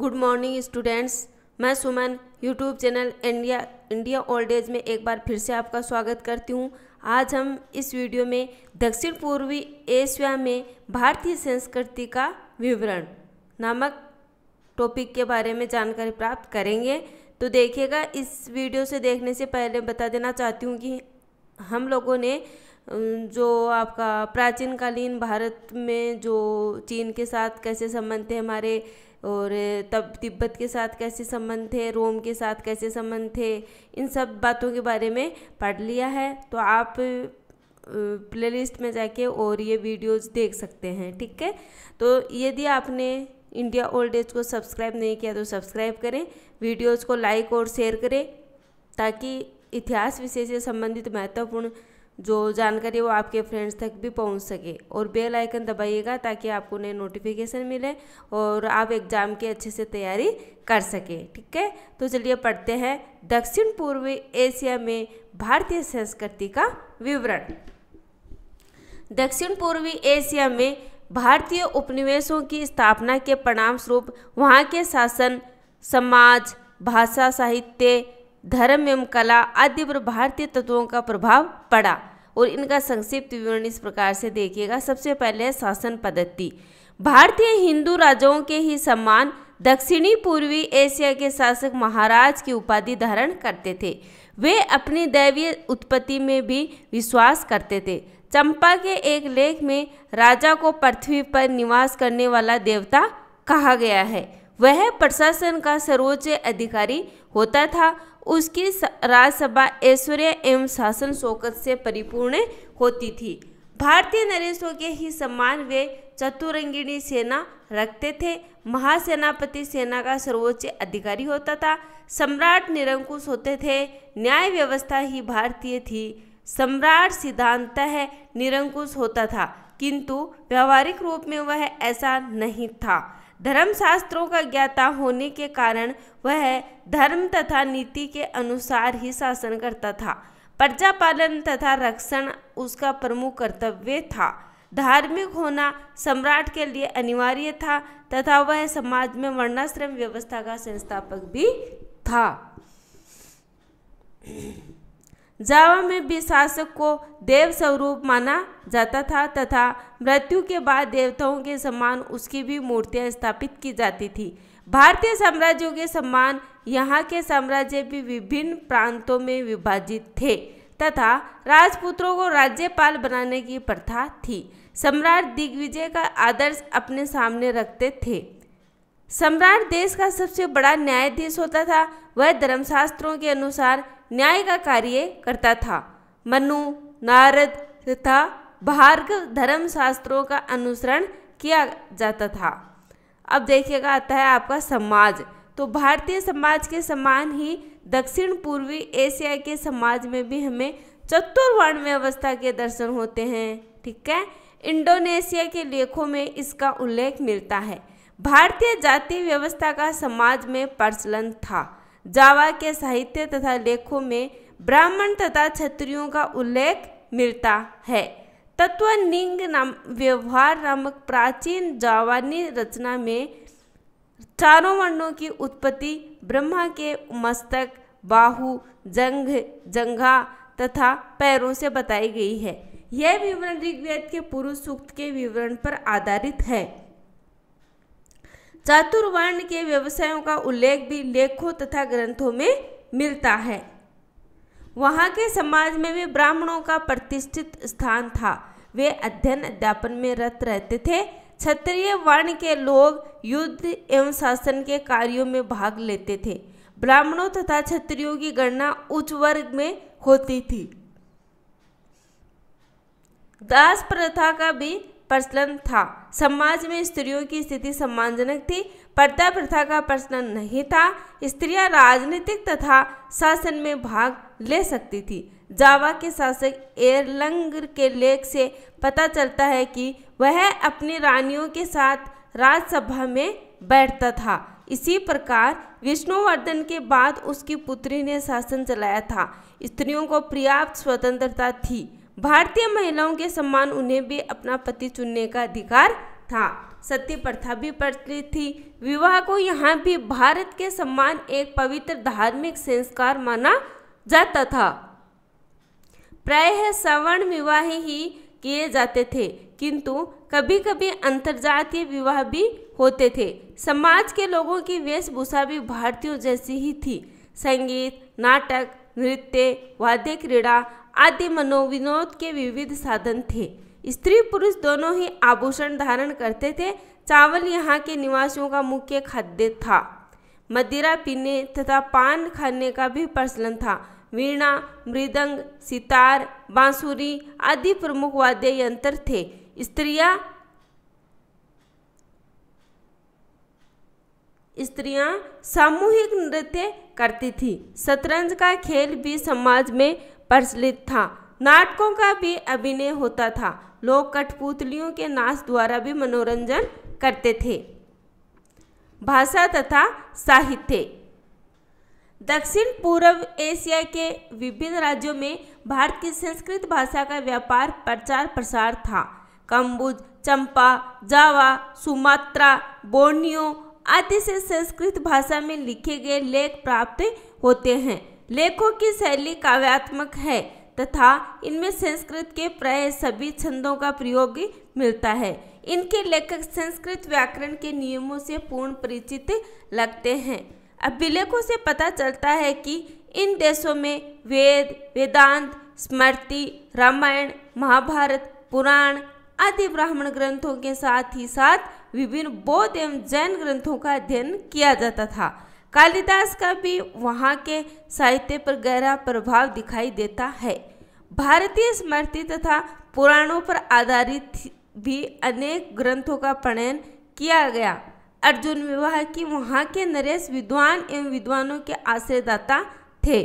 Good morning students. मैं Suman, YouTube channel India India old age में एक बार फिर से आपका स्वागत करती हूँ। आज हम इस वीडियो में दक्षिण पूर्वी एशिया में भारतीय संस्कृति का विवरण नामक टॉपिक के बारे में जानकारी प्राप्त करेंगे। तो देखिएगा, इस वीडियो से देखने से पहले बता देना चाहती हूँ कि हम लोगों ने जो आपका प्राचीन कालीन भारत में जो चीन के साथ कैसे संबंध थे, हमारे और तब तिब्बत के साथ कैसे संबंध थे, रोम के साथ कैसे संबंध थे, इन सब बातों के बारे में पढ़ लिया है। तो आप प्लेलिस्ट में जाके और ये वीडियोस देख सकते हैं, ठीक है? तो यदि आपने इंडिया ओल्ड एज को सब्सक्राइब नहीं किया तो सब्सक्राइब करें वीडियोस को लाइक और शेयर करें, ताकि इतिहास विषय से संबंधित महत्वपूर्ण जो जानकारी वो आपके फ्रेंड्स तक भी पहुँच सके। और बेल आइकन दबाइएगा ताकि आपको नए नोटिफिकेशन मिले और आप एग्ज़ाम की अच्छे से तैयारी कर सके, ठीक है? तो चलिए पढ़ते हैं दक्षिण पूर्वी एशिया में भारतीय संस्कृति का विवरण। दक्षिण पूर्वी एशिया में भारतीय उपनिवेशों की स्थापना के परिणाम स्वरूप वहाँ के शासन, समाज, भाषा, साहित्य, धर्म एवं कला आदि पर भारतीय तत्वों का प्रभाव पड़ा। और इनका संक्षिप्त विवरण इस प्रकार से देखिएगा। सबसे पहले शासन पद्धति। भारतीय हिंदू राजाओं के ही सम्मान दक्षिणी पूर्वी एशिया के शासक महाराज की उपाधि धारण करते थे। वे अपनी दैवीय उत्पत्ति में भी विश्वास करते थे। चंपा के एक लेख में राजा को पृथ्वी पर निवास करने वाला देवता कहा गया है। वह प्रशासन का सर्वोच्च अधिकारी होता था। उसकी राज्यसभा ऐश्वर्य एवं शासन शौकत से परिपूर्ण होती थी। भारतीय नरेशों के ही सम्मान वे चतुरंगिणी सेना रखते थे। महासेनापति सेना का सर्वोच्च अधिकारी होता था। सम्राट निरंकुश होते थे। न्याय व्यवस्था ही भारतीय थी। सम्राट सिद्धांत निरंकुश होता था। किंतु, व्यवहारिक रूप में वह ऐसा नहीं था। धर्मशास्त्रों का ज्ञाता होने के कारण वह धर्म तथा नीति के अनुसार ही शासन करता था। प्रजा पालन तथा रक्षण उसका प्रमुख कर्तव्य था। धार्मिक होना सम्राट के लिए अनिवार्य था तथा वह समाज में वर्णाश्रम व्यवस्था का संस्थापक भी था। जावा में भी शासक को देव स्वरूप माना जाता था तथा मृत्यु के बाद देवताओं के समान उसकी भी मूर्तियाँ स्थापित की जाती थी। भारतीय साम्राज्यों के समान यहाँ के साम्राज्य भी विभिन्न प्रांतों में विभाजित थे तथा राजपुत्रों को राज्यपाल बनाने की प्रथा थी। सम्राट दिग्विजय का आदर्श अपने सामने रखते थे। सम्राट देश का सबसे बड़ा न्यायाधीश होता था। वह धर्मशास्त्रों के अनुसार न्याय का कार्य करता था। मनु, नारद तथा भार्गव धर्म शास्त्रों का अनुसरण किया जाता था। अब देखिएगा आता है आपका समाज। तो भारतीय समाज के समान ही दक्षिण पूर्वी एशिया के समाज में भी हमें चतुर्वर्ण व्यवस्था के दर्शन होते हैं, ठीक है? इंडोनेशिया के लेखों में इसका उल्लेख मिलता है। भारतीय जाति व्यवस्था का समाज में प्रचलन था। जावा के साहित्य तथा लेखों में ब्राह्मण तथा क्षत्रियों का उल्लेख मिलता है। तत्वनिंग नाम व्यवहार नामक प्राचीन जावानी रचना में चारों वर्णों की उत्पत्ति ब्रह्मा के मस्तक, बाहु जंघ जंघा तथा पैरों से बताई गई है। यह विवरण ऋग्वेद के पुरुष सूक्त के विवरण पर आधारित है। चातुर्वर्ण के व्यवसायों का उल्लेख भी लेखों तथा ग्रंथों में मिलता है। वहाँ के समाज में भी ब्राह्मणों का प्रतिष्ठित स्थान था। वे अध्ययन अध्यापन में रत रहते थे। क्षत्रिय वर्ण के लोग युद्ध एवं शासन के कार्यों में भाग लेते थे। ब्राह्मणों तथा क्षत्रियों की गणना उच्च वर्ग में होती थी। दास प्रथा का भी प्रचलन था। समाज में स्त्रियों की स्थिति सम्मानजनक थी, पर्दा प्रथा का प्रचलन नहीं था। स्त्रियाँ राजनीतिक तथा शासन में भाग ले सकती थी। जावा के शासक एरलंग के लेख से पता चलता है कि वह अपनी रानियों के साथ राज्यसभा में बैठता था। इसी प्रकार विष्णुवर्धन के बाद उसकी पुत्री ने शासन चलाया था। स्त्रियों को पर्याप्त स्वतंत्रता थी। भारतीय महिलाओं के सम्मान उन्हें भी अपना पति चुनने का अधिकार था। सती प्रथा भी प्रचलित थी। विवाह को यहाँ भी भारत के सम्मान एक पवित्र धार्मिक संस्कार माना जाता था। प्रायः सवर्ण विवाह ही किए जाते थे, किंतु कभी कभी अंतर्जातीय विवाह भी होते थे। समाज के लोगों की वेशभूषा भी भारतीयों जैसी ही थी। संगीत, नाटक, नृत्य, वाद्य क्रीड़ा आदि मनोविनोद के विविध साधन थे। स्त्री पुरुष दोनों ही आभूषण धारण करते थे। चावल यहाँ के निवासियों का मुख्य खाद्य था। मदिरा पीने तथा पान खाने का भी प्रचलन था। वीणा, मृदंग, सितार, बांसुरी आदि प्रमुख वाद्य यंत्र थे। स्त्रियाँ स्त्रियाँ सामूहिक नृत्य करती थी। शतरंज का खेल भी समाज में प्रचलित था। नाटकों का भी अभिनय होता था। लोग कठपुतलियों के नाच द्वारा भी मनोरंजन करते थे। भाषा तथा साहित्य। दक्षिण पूर्व एशिया के विभिन्न राज्यों में भारत की संस्कृत भाषा का व्यापार प्रचार प्रसार था। कम्बुज, चंपा, जावा, सुमात्रा बोर्नियो आदि से संस्कृत भाषा में लिखे गए लेख प्राप्त होते हैं। लेखों की शैली काव्यात्मक है तथा इनमें संस्कृत के प्राय सभी छंदों का प्रयोग मिलता है। इनके लेखक संस्कृत व्याकरण के नियमों से पूर्ण परिचित लगते हैं। अभिलेखों से पता चलता है कि इन देशों में वेद, वेदांत, स्मृति, रामायण, महाभारत, पुराण आदि ब्राह्मण ग्रंथों के साथ ही साथ विभिन्न बौद्ध एवं जैन ग्रंथों का अध्ययन किया जाता था। कालिदास का भी वहाँ के साहित्य पर गहरा प्रभाव दिखाई देता है। भारतीय स्मृति तथा पुराणों पर आधारित भी अनेक ग्रंथों का प्रणयन किया गया। अर्जुन विवाह की वहाँ के नरेश विद्वान एवं विद्वानों के आश्रयदाता थे।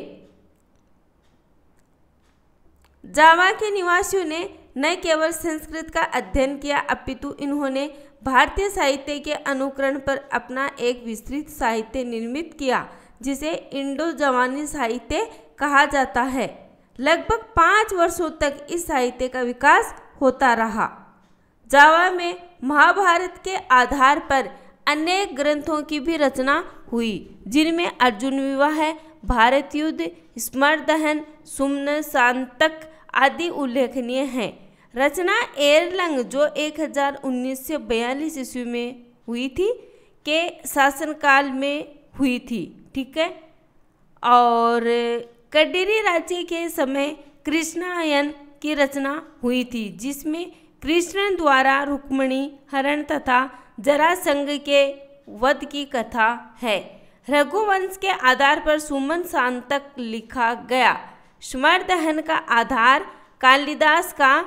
जावा के निवासियों ने न केवल संस्कृत का अध्ययन किया, अपितु इन्होंने भारतीय साहित्य के अनुकरण पर अपना एक विस्तृत साहित्य निर्मित किया, जिसे इंडो जवानी साहित्य कहा जाता है। लगभग पाँच वर्षों तक इस साहित्य का विकास होता रहा। जावा में महाभारत के आधार पर अनेक ग्रंथों की भी रचना हुई, जिनमें अर्जुन विवाह, भारत युद्ध, स्मरदहन, सुमन, शांतक आदि उल्लेखनीय हैं। रचना एरलंग, जो 1019 से बयालीस ईस्वी में हुई थी, के शासनकाल में हुई थी, ठीक है? और कडेरी राज्य के समय कृष्णायन की रचना हुई थी, जिसमें कृष्ण द्वारा रुक्मणी हरण तथा जरासंग के वध की कथा है। रघुवंश के आधार पर सुमन शांतक लिखा गया। स्मर दहन का आधार कालिदास का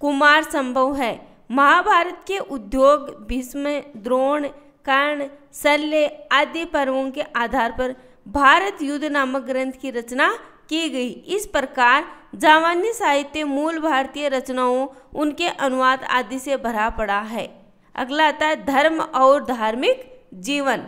कुमार संभव है। महाभारत के उद्योग, भीष्म, द्रोण, कर्ण, शल्य आदि पर्वों के आधार पर भारत युद्ध नामक ग्रंथ की रचना की गई। इस प्रकार जावानी साहित्य मूल भारतीय रचनाओं, उनके अनुवाद आदि से भरा पड़ा है। अगला आता है धर्म और धार्मिक जीवन।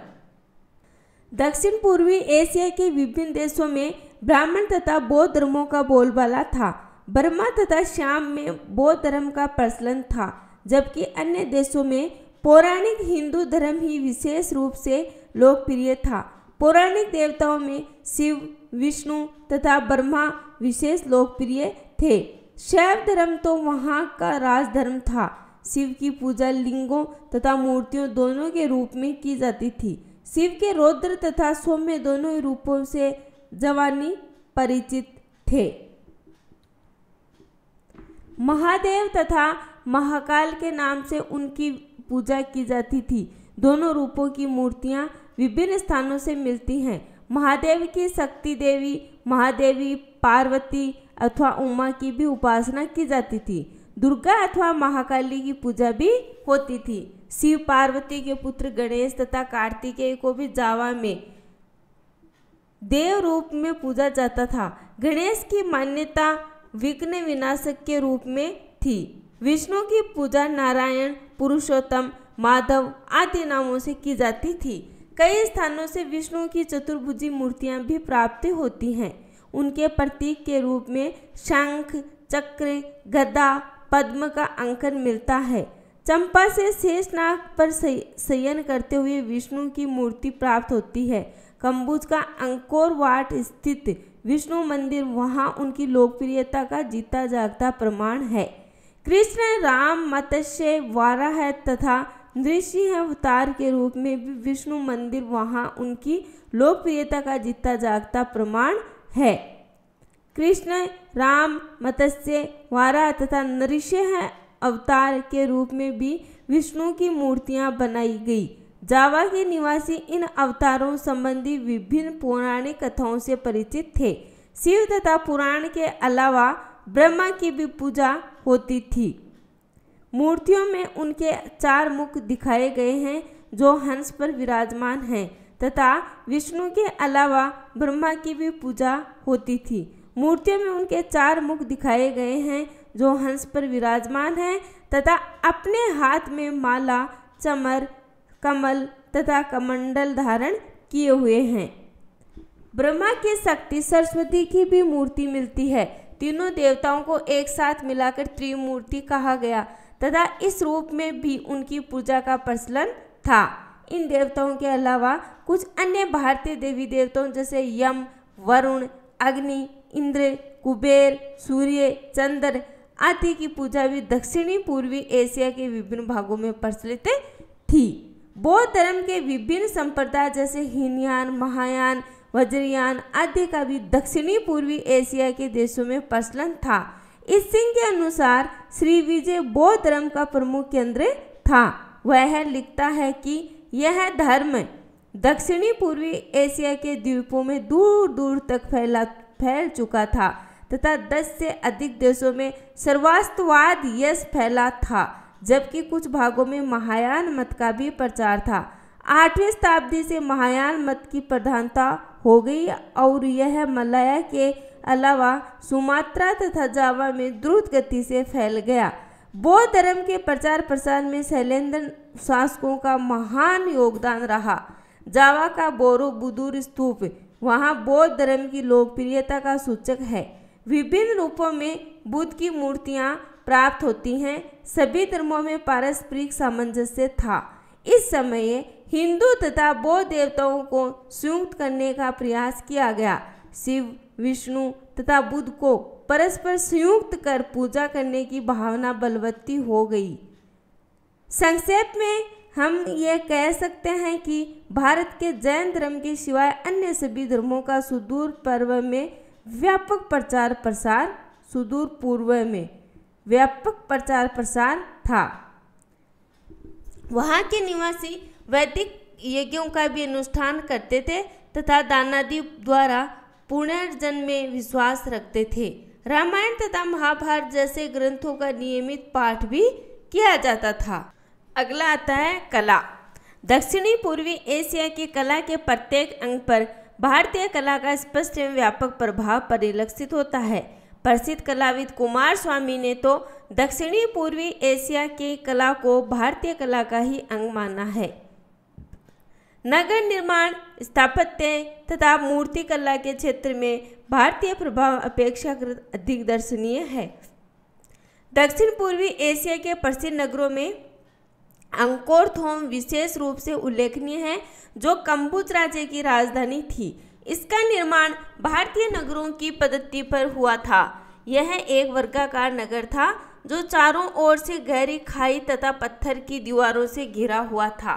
दक्षिण पूर्वी एशिया के विभिन्न देशों में ब्राह्मण तथा बौद्ध धर्मों का बोलबाला था। बर्मा तथा श्याम में बौद्ध धर्म का प्रचलन था, जबकि अन्य देशों में पौराणिक हिंदू धर्म ही विशेष रूप से लोकप्रिय था। पौराणिक देवताओं में शिव, विष्णु तथा ब्रह्मा विशेष लोकप्रिय थे। शैव धर्म तो वहाँ का राजधर्म था। शिव की पूजा लिंगों तथा मूर्तियों दोनों के रूप में की जाती थी। शिव के रौद्र तथा सौम्य दोनों रूपों से जवानी परिचित थे। महादेव तथा महाकाल के नाम से उनकी पूजा की जाती थी। दोनों रूपों की मूर्तियाँ विभिन्न स्थानों से मिलती हैं। महादेव की शक्ति देवी, महादेवी पार्वती अथवा उमा की भी उपासना की जाती थी। दुर्गा अथवा महाकाली की पूजा भी होती थी। शिव पार्वती के पुत्र गणेश तथा कार्तिकेय को भी जावा में देव रूप में पूजा जाता था। गणेश की मान्यता विघ्न विनाशक के रूप में थी। विष्णु की पूजा नारायण, पुरुषोत्तम, माधव आदि नामों से की जाती थी। कई स्थानों से विष्णु की चतुर्भुजी मूर्तियाँ भी प्राप्त होती हैं। उनके प्रतीक के रूप में शंख, चक्र, गदा, पद्म का अंकन मिलता है। चंपा से शेषनाग पर शयन करते हुए विष्णु की मूर्ति प्राप्त होती है। कंबुज का अंकोर वाट स्थित विष्णु मंदिर, वहाँ उनकी लोकप्रियता का जीता जागता प्रमाण है। कृष्ण राम मत्स्य वाराह तथा नृसिंह अवतार के रूप में भी विष्णु मंदिर, वहाँ उनकी लोकप्रियता का जीता जागता प्रमाण है। कृष्ण राम मत्स्य वारा तथा नृसिंह अवतार के रूप में भी विष्णु की मूर्तियाँ बनाई गई। जावा के निवासी इन अवतारों संबंधी विभिन्न पौराणिक कथाओं से परिचित थे। शिव तथा पुराण के अलावा ब्रह्मा की भी पूजा होती थी। मूर्तियों में उनके चार मुख दिखाए गए हैं, जो हंस पर विराजमान हैं, तथा विष्णु के अलावा ब्रह्मा की भी पूजा होती थी। मूर्तियों में उनके चार मुख दिखाए गए हैं, जो हंस पर विराजमान हैं, तथा अपने हाथ में माला, चमर कमल तथा कमंडल धारण किए हुए हैं। ब्रह्मा की शक्ति सरस्वती की भी मूर्ति मिलती है। तीनों देवताओं को एक साथ मिलाकर त्रिमूर्ति कहा गया तथा इस रूप में भी उनकी पूजा का प्रचलन था। इन देवताओं के अलावा कुछ अन्य भारतीय देवी देवताओं जैसे यम, वरुण, अग्नि, इंद्र, कुबेर, सूर्य, चंद्र आदि की पूजा भी दक्षिणी पूर्वी एशिया के विभिन्न भागों में प्रचलित थी। बौद्ध धर्म के विभिन्न संप्रदाय जैसे हीनयान महायान, वज्रयान आदि का भी दक्षिणी पूर्वी एशिया के देशों में प्रचलन था। इस सिंह के अनुसार श्री विजय बौद्ध धर्म का प्रमुख केंद्र था। वह लिखता है कि यह धर्म दक्षिणी पूर्वी एशिया के द्वीपों में दूर दूर तक फैला, फैल चुका था तथा 10 से अधिक देशों में सर्वास्तवाद यश फैला था। जबकि कुछ भागों में महायान मत का भी प्रचार था। आठवीं शताब्दी से महायान मत की प्रधानता हो गई और यह मलया के अलावा सुमात्रा तथा जावा में द्रुत गति से फैल गया। बौद्ध धर्म के प्रचार प्रसार में शैलेंद्र शासकों का महान योगदान रहा। जावा का बोरो बुदूर स्तूप, वहाँ बौद्ध धर्म की लोकप्रियता का सूचक है। विभिन्न रूपों में बुद्ध की मूर्तियाँ प्राप्त होती हैं। सभी धर्मों में पारस्परिक सामंजस्य था। इस समय हिंदू तथा बौद्ध देवताओं को संयुक्त करने का प्रयास किया गया। शिव, विष्णु तथा बुद्ध को परस्पर संयुक्त कर पूजा करने की भावना बलवत्ती हो गई। संक्षेप में हम ये कह सकते हैं कि भारत के जैन धर्म के सिवाय अन्य सभी धर्मों का सुदूर पर्व में व्यापक प्रचार प्रसार सुदूर पूर्व में व्यापक प्रचार प्रसार था। वहाँ के निवासी वैदिक यज्ञों का भी अनुष्ठान करते थे तथा दानादि द्वारा पुनर्जन्म में विश्वास रखते थे। रामायण तथा महाभारत जैसे ग्रंथों का नियमित पाठ भी किया जाता था। अगला आता है कला। दक्षिणी पूर्वी एशिया की कला के प्रत्येक अंग पर भारतीय कला का स्पष्ट एवं व्यापक प्रभाव परिलक्षित होता है। प्रसिद्ध कलाविद कुमार स्वामी ने तो दक्षिणी पूर्वी एशिया की कला को भारतीय कला का ही अंग माना है। नगर निर्माण, स्थापत्य तथा मूर्ति कला के क्षेत्र में भारतीय प्रभाव अपेक्षाकृत अधिक दर्शनीय है। दक्षिण पूर्वी एशिया के प्रसिद्ध नगरों में अंकोर थोम विशेष रूप से उल्लेखनीय है, जो कम्बुज राज्य की राजधानी थी। इसका निर्माण भारतीय नगरों की पद्धति पर हुआ था। यह एक वर्गाकार नगर था, जो चारों ओर से गहरी खाई तथा पत्थर की दीवारों से घिरा हुआ था।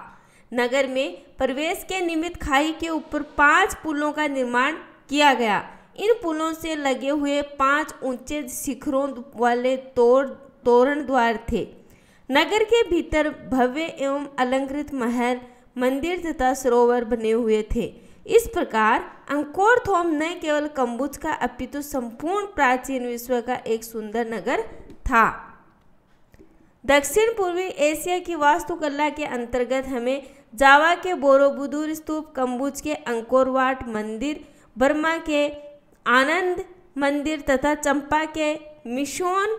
नगर में प्रवेश के निमित्त खाई के ऊपर पाँच पुलों का निर्माण किया गया। इन पुलों से लगे हुए पाँच ऊँचे शिखरों वाले तोड़, तोरण द्वार थे। नगर के भीतर भव्य एवं अलंकृत महल, मंदिर तथा सरोवर बने हुए थे। इस प्रकार अंकोर थोम न केवल कम्बुज का, अपितु संपूर्ण प्राचीन विश्व का एक सुंदर नगर था। दक्षिण पूर्वी एशिया की वास्तुकला के अंतर्गत हमें जावा के बोरोबुदूर स्तूप, कम्बुज के अंकोरवाट मंदिर, बर्मा के आनंद मंदिर तथा चंपा के मिशोन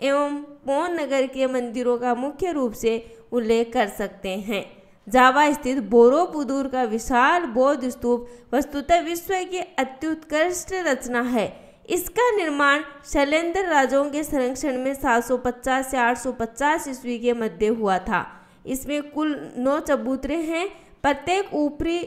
एवं पोन नगर के मंदिरों का मुख्य रूप से उल्लेख कर सकते हैं। जावा स्थित बोरोबुदूर का विशाल बौद्ध स्तूप वस्तुतः विश्व की अत्युत्कृष्ट रचना है। इसका निर्माण शैलेंद्र राजाओं के संरक्षण में 750 से 850 ईस्वी के मध्य हुआ था। इसमें कुल नौ चबूतरे हैं। प्रत्येक ऊपरी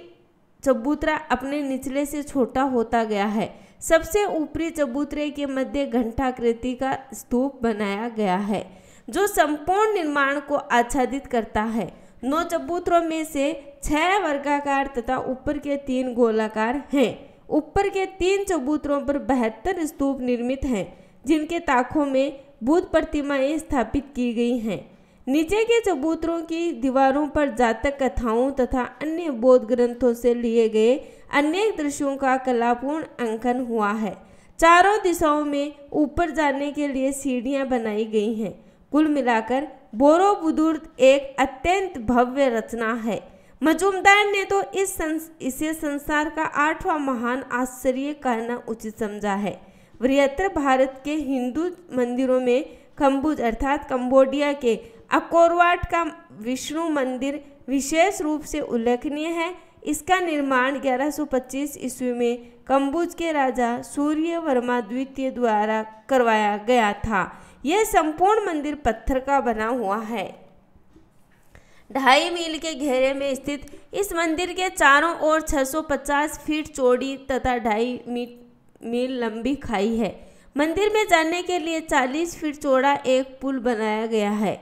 चबूतरा अपने निचले से छोटा होता गया है। सबसे ऊपरी चबूतरे के मध्य घंटाकृति का स्तूप बनाया गया है, जो संपूर्ण निर्माण को आच्छादित करता है। नौ चबूतरों में से छह वर्गाकार तथा ऊपर के तीन गोलाकार हैं। ऊपर के तीन चबूतरों पर बहत्तर स्तूप निर्मित हैं, जिनके ताकों में बुद्ध प्रतिमाएँ स्थापित की गई हैं। नीचे के चबूतरों की दीवारों पर जातक कथाओं तथा अन्य बौद्ध ग्रंथों से लिए गए अनेक दृश्यों का कलापूर्ण अंकन हुआ है। चारों दिशाओं में ऊपर जाने के लिए सीढ़ियाँ बनाई गई हैं। कुल मिलाकर बोरोबुदुर्द एक अत्यंत भव्य रचना है। मजुमदार ने तो इस संस, इसे संसार का आठवां महान आश्चर्य कहना उचित समझा है। वृहत्तर भारत के हिंदू मंदिरों में कंबुज अर्थात कंबोडिया के अकोरवाट का विष्णु मंदिर विशेष रूप से उल्लेखनीय है। इसका निर्माण 1125 ईस्वी में कंबुज के राजा सूर्य वर्मा द्वितीय द्वारा करवाया गया था। यह संपूर्ण मंदिर पत्थर का बना हुआ है। ढाई मील के घेरे में स्थित इस मंदिर के चारों ओर 650 फीट चौड़ी तथा ढाई मील लंबी खाई है। मंदिर में जाने के लिए 40 फीट चौड़ा एक पुल बनाया गया है।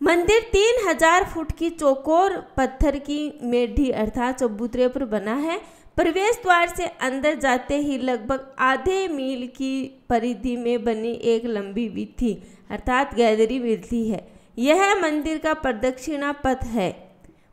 मंदिर तीन हज़ार फुट की चौकोर पत्थर की मेढी अर्थात चबूतरे पर बना है। प्रवेश द्वार से अंदर जाते ही लगभग आधे मील की परिधि में बनी एक लंबी विथी अर्थात गैदरी विधि है। यह मंदिर का प्रदक्षिणा पथ है।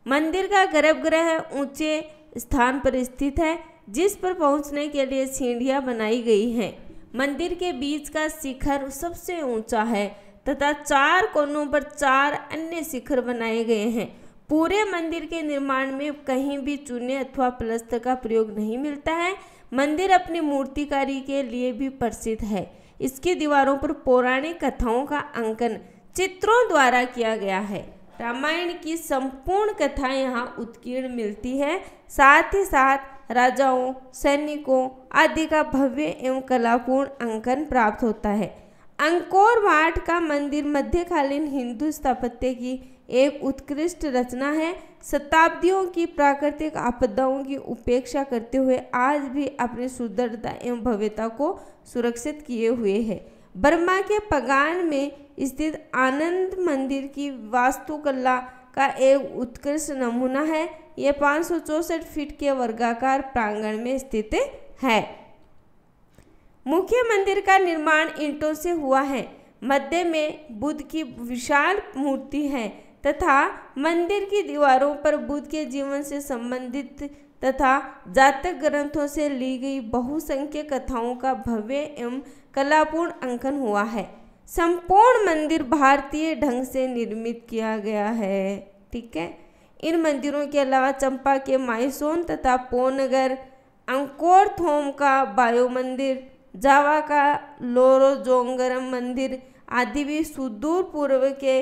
मंदिर का गर्भगृह ऊँचे स्थान पर स्थित है, जिस पर पहुँचने के लिए सीढ़ियाँ बनाई गई हैं। मंदिर के बीच का शिखर सबसे ऊँचा है, तथा चार कोनों पर चार अन्य शिखर बनाए गए हैं। पूरे मंदिर के निर्माण में कहीं भी चूने अथवा प्लस्तर का प्रयोग नहीं मिलता है। मंदिर अपनी मूर्तिकारी के लिए भी प्रसिद्ध है। इसकी दीवारों पर पौराणिक कथाओं का अंकन चित्रों द्वारा किया गया है। रामायण की संपूर्ण कथा यहाँ उत्कीर्ण मिलती है। साथ ही साथ राजाओं, सैनिकों आदि का भव्य एवं कलापूर्ण अंकन प्राप्त होता है। अंकोर वाट का मंदिर मध्यकालीन हिंदू स्थापत्य की एक उत्कृष्ट रचना है। शताब्दियों की प्राकृतिक आपदाओं की उपेक्षा करते हुए आज भी अपनी सुंदरता एवं भव्यता को सुरक्षित किए हुए है। बर्मा के पगान में स्थित आनंद मंदिर की वास्तुकला का एक उत्कृष्ट नमूना है। यह पाँच फीट के वर्गाकार प्रांगण में स्थित है। मुख्य मंदिर का निर्माण ईंटों से हुआ है। मध्य में बुद्ध की विशाल मूर्ति है। तथा मंदिर की दीवारों पर बुद्ध के जीवन से संबंधित तथा जातक ग्रंथों से ली गई बहुसंख्यक कथाओं का भव्य एवं कलापूर्ण अंकन हुआ है। संपूर्ण मंदिर भारतीय ढंग से निर्मित किया गया है, ठीक है? इन मंदिरों के अलावा चंपा के माइसोन तथा पोनगर, अंकोर थोम का बायो मंदिर, जावा का लोरोजोंगरम मंदिर आदि भी सुदूर पूर्व के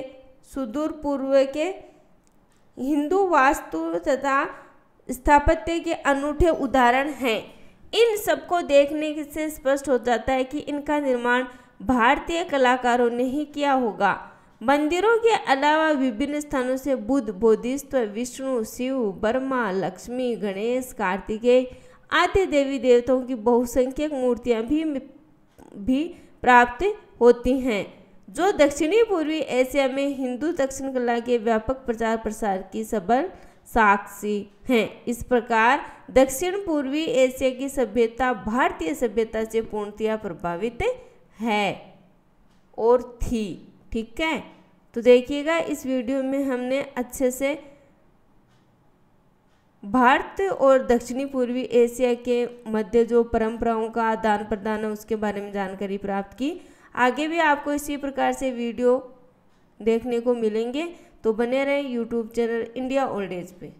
सुदूर पूर्व के हिंदू वास्तु तथा स्थापत्य के अनूठे उदाहरण हैं। इन सबको देखने से स्पष्ट हो जाता है कि इनका निर्माण भारतीय कलाकारों ने ही किया होगा। मंदिरों के अलावा विभिन्न स्थानों से बुद्ध बोधिस्व विष्णु, शिव बर्मा लक्ष्मी, गणेश, कार्तिकेय आदि देवी देवताओं की बहुसंख्यक मूर्तियाँ भी भी प्राप्त होती हैं। जो दक्षिणी पूर्वी एशिया में हिंदू दक्षिण कला के व्यापक प्रचार प्रसार की सबल साक्षी हैं। इस प्रकार दक्षिण पूर्वी एशिया की सभ्यता भारतीय सभ्यता से पूर्णतया प्रभावित है और थी, ठीक है? तो देखिएगा, इस वीडियो में हमने अच्छे से भारत और दक्षिणी पूर्वी एशिया के मध्य जो परंपराओं का आदान प्रदान है, उसके बारे में जानकारी प्राप्त की। आगे भी आपको इसी प्रकार से वीडियो देखने को मिलेंगे। तो बने रहें YouTube channel India old age पे।